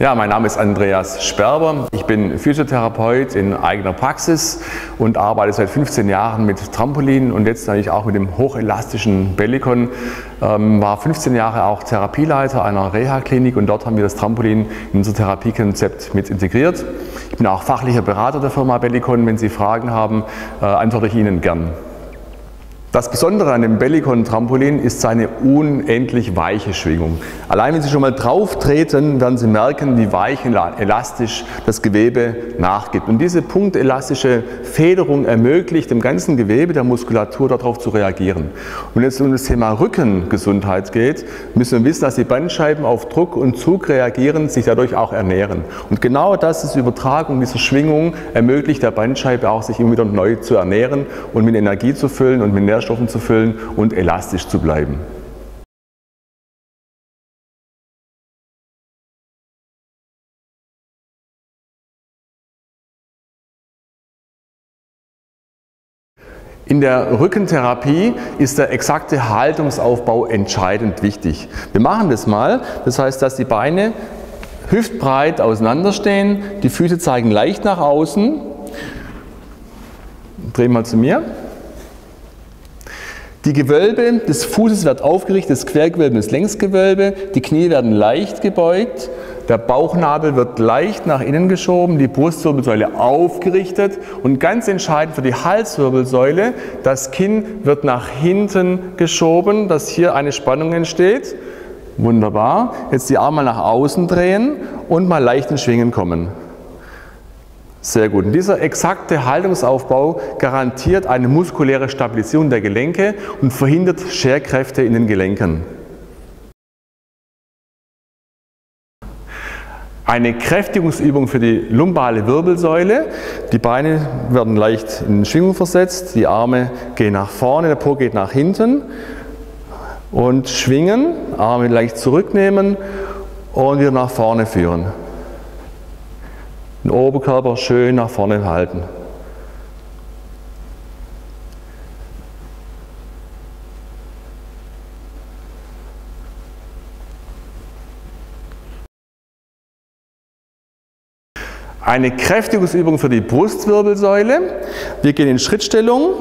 Ja, mein Name ist Andreas Sperber. Ich bin Physiotherapeut in eigener Praxis und arbeite seit 15 Jahren mit Trampolin und jetzt natürlich auch mit dem hochelastischen Bellicon. Ähm, war 15 Jahre auch Therapieleiter einer Reha-Klinik und dort haben wir das Trampolin in unser Therapiekonzept mit integriert. Ich bin auch fachlicher Berater der Firma Bellicon. Wenn Sie Fragen haben, äh, antworte ich Ihnen gern. Das Besondere an dem Bellicon-Trampolin ist seine unendlich weiche Schwingung. Allein wenn Sie schon mal drauf treten, werden Sie merken, wie weich und elastisch das Gewebe nachgibt. Und diese punktelastische Federung ermöglicht dem ganzen Gewebe der Muskulatur darauf zu reagieren. Und wenn es um das Thema Rückengesundheit geht, müssen wir wissen, dass die Bandscheiben auf Druck und Zug reagieren, sich dadurch auch ernähren. Und genau das ist die Übertragung dieser Schwingung, ermöglicht der Bandscheibe auch, sich immer wieder neu zu ernähren und mit Energie zu füllen und mit Nährstoffen Nährstoffen zu füllen und elastisch zu bleiben. In der Rückentherapie ist der exakte Haltungsaufbau entscheidend wichtig. Wir machen das mal. Das heißt, dass die Beine hüftbreit auseinanderstehen, die Füße zeigen leicht nach außen. Drehen mal zu mir. Die Gewölbe des Fußes wird aufgerichtet, das Quergewölbe das Längsgewölbe, die Knie werden leicht gebeugt, der Bauchnabel wird leicht nach innen geschoben, die Brustwirbelsäule aufgerichtet und ganz entscheidend für die Halswirbelsäule, das Kinn wird nach hinten geschoben, dass hier eine Spannung entsteht. Wunderbar. Jetzt die Arme nach außen drehen und mal leicht in Schwingen kommen. Sehr gut. Und dieser exakte Haltungsaufbau garantiert eine muskuläre Stabilisierung der Gelenke und verhindert Scherkräfte in den Gelenken. Eine Kräftigungsübung für die lumbale Wirbelsäule. Die Beine werden leicht in Schwingung versetzt, die Arme gehen nach vorne, der Po geht nach hinten und schwingen, Arme leicht zurücknehmen und wieder nach vorne führen. Den Oberkörper schön nach vorne halten. Eine Kräftigungsübung für die Brustwirbelsäule. Wir gehen in Schrittstellung,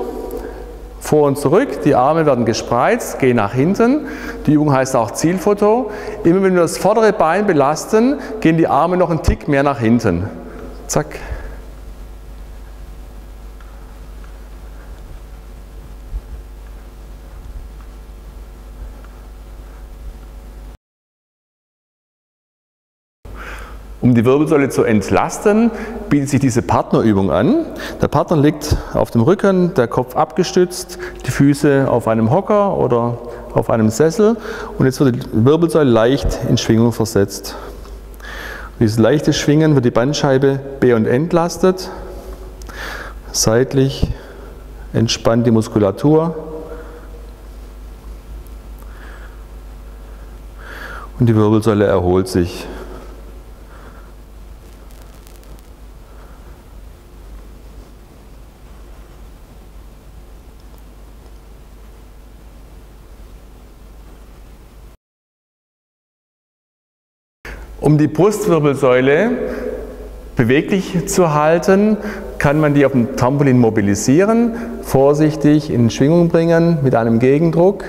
vor und zurück, die Arme werden gespreizt, gehen nach hinten. Die Übung heißt auch Zielfoto. Immer wenn wir das vordere Bein belasten, gehen die Arme noch einen Tick mehr nach hinten. Zack. Um die Wirbelsäule zu entlasten, bietet sich diese Partnerübung an. Der Partner liegt auf dem Rücken, der Kopf abgestützt, die Füße auf einem Hocker oder auf einem Sessel und jetzt wird die Wirbelsäule leicht in Schwingung versetzt. Dieses leichte Schwingen wird die Bandscheibe be- und entlastet. Seitlich entspannt die Muskulatur. Und die Wirbelsäule erholt sich. Um die Brustwirbelsäule beweglich zu halten, kann man die auf dem Trampolin mobilisieren, vorsichtig in Schwingung bringen mit einem Gegendruck.